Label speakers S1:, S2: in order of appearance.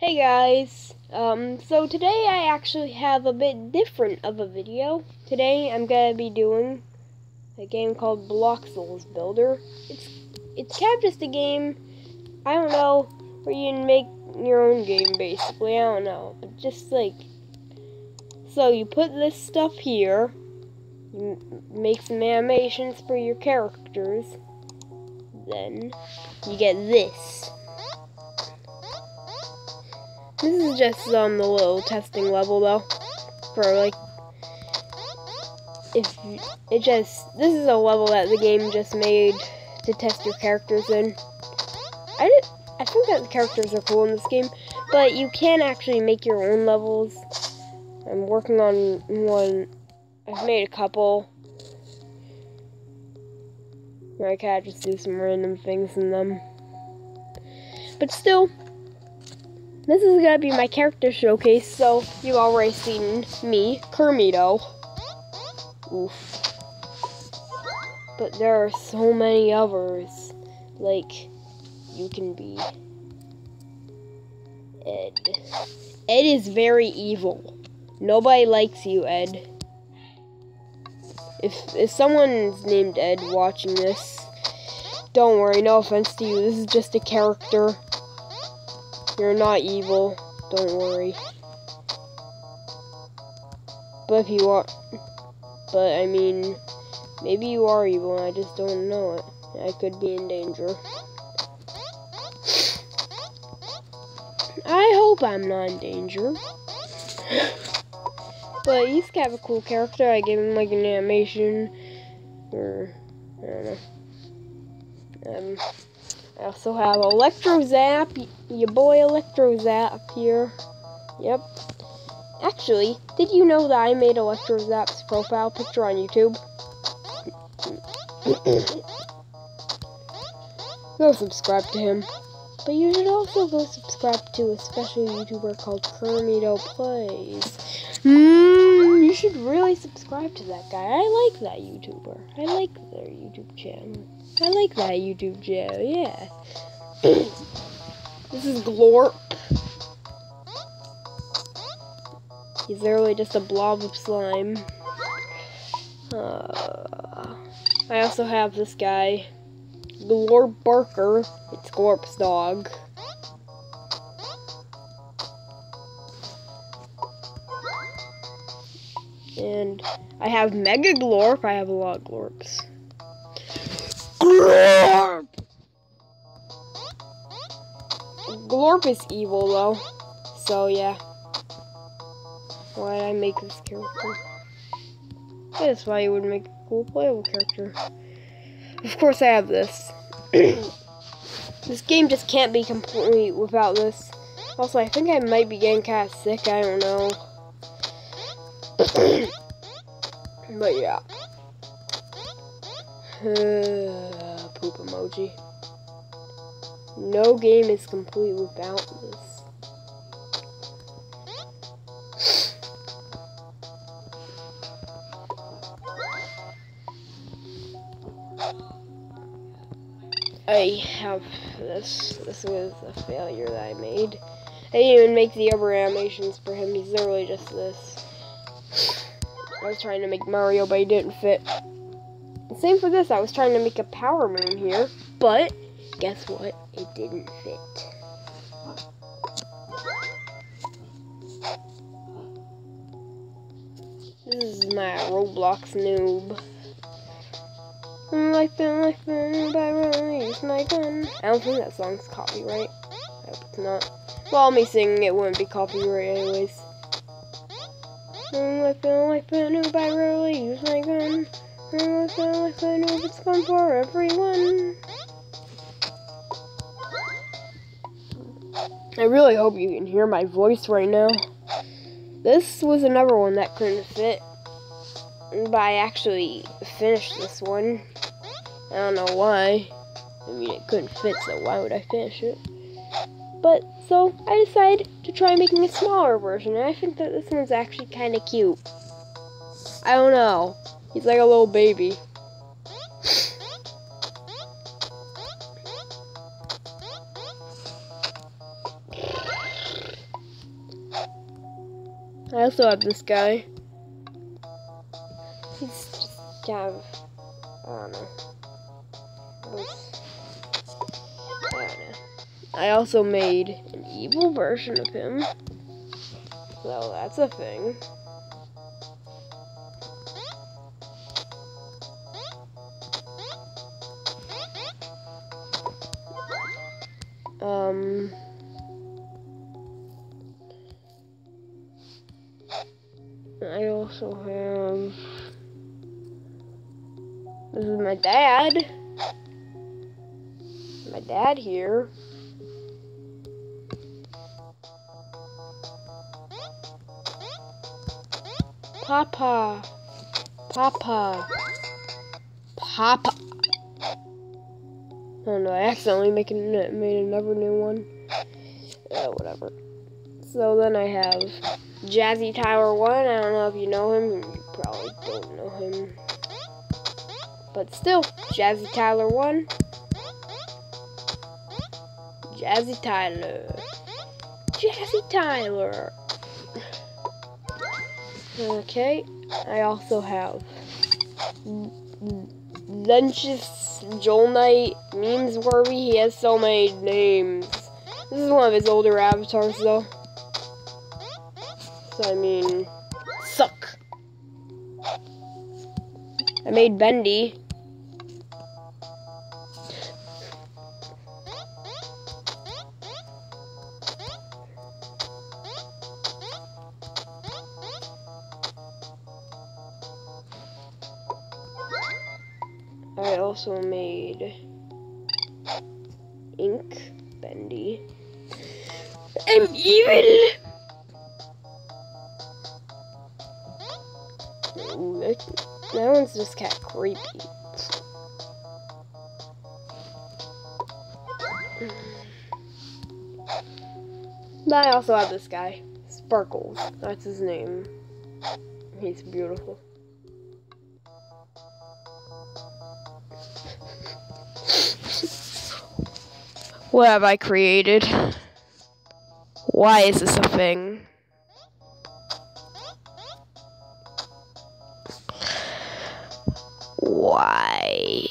S1: Hey guys, um, so today I actually have a bit different of a video. Today I'm gonna be doing a game called Bloxels Builder. It's it's kind of just a game, I don't know, where you can make your own game basically, I don't know, but just like, so you put this stuff here, you make some animations for your characters, then you get this. This is just on the little testing level though, for like if it just this is a level that the game just made to test your characters in. I did, I think that the characters are cool in this game, but you can actually make your own levels. I'm working on one. I've made a couple. Where I can just do some random things in them. But still, this is gonna be my character showcase, so you've already seen me, Kermito. Oof. But there are so many others. Like, you can be Ed. Ed is very evil. Nobody likes you, Ed. If if someone's named Ed watching this, don't worry, no offense to you. This is just a character. You're not evil. Don't worry. But if you are, but I mean, maybe you are evil and I just don't know it. I could be in danger. I hope I'm not in danger. but he's kind of a cool character. I gave him like an animation, or I don't know. Um, I also have Electro Zap, your boy Electro Zap here. Yep. Actually, did you know that I made Electro Zap's profile picture on YouTube? go subscribe to him. But you should also go subscribe to a special YouTuber called Kermito Plays. Mmm, you should really subscribe to that guy. I like that YouTuber. I like their YouTube channel. I like that YouTube channel, yeah. this is Glorp. He's literally just a blob of slime. Uh, I also have this guy, Glorp Barker. It's Glorp's dog. And I have Mega Glorp. I have a lot of Glorps. Glorp! Glorp is evil though. So yeah. Why did I make this character? That's why you would make a cool playable character. Of course I have this. this game just can't be complete without this. Also, I think I might be getting kind of sick. I don't know. But yeah. poop emoji. No game is complete without this. I have this. This was a failure that I made. I didn't even make the other animations for him. He's literally just this. I was trying to make Mario, but he didn't fit. Same for this. I was trying to make a power moon here, but guess what? It didn't fit. This is my Roblox noob. Life and life and by release my gun. I don't think that song's copyright. I hope it's not. Well, me singing it wouldn't be copyright anyways. Life and life and by release my gun. Life and life and it's fun for everyone. I really hope you can hear my voice right now. This was another one that couldn't fit. But I actually finished this one. I don't know why. I mean, it couldn't fit, so why would I finish it? But, so, I decided to try making a smaller version, and I think that this one's actually kind of cute. I don't know. He's like a little baby. I also have this guy. He's just kind of, I don't know. I also made an evil version of him. So that's a thing. Um. I also have. This is my dad. My dad here. Papa. Papa. Papa. Oh no, I accidentally making made another new one. Uh, whatever. So then I have Jazzy Tyler 1. I don't know if you know him. You probably don't know him. But still, Jazzy Tyler 1. Jazzy Tyler. Jazzy Tyler. Okay, I also have Lunches Joel Knight memes worthy. He has so many names. This is one of his older avatars though. So I mean suck. I made Bendy. Also made Ink Bendy. I'm evil! Ooh, that, one's just of creepy. I also have this guy, Sparkles. That's his name. He's beautiful. What have I created? Why is this a thing? Why?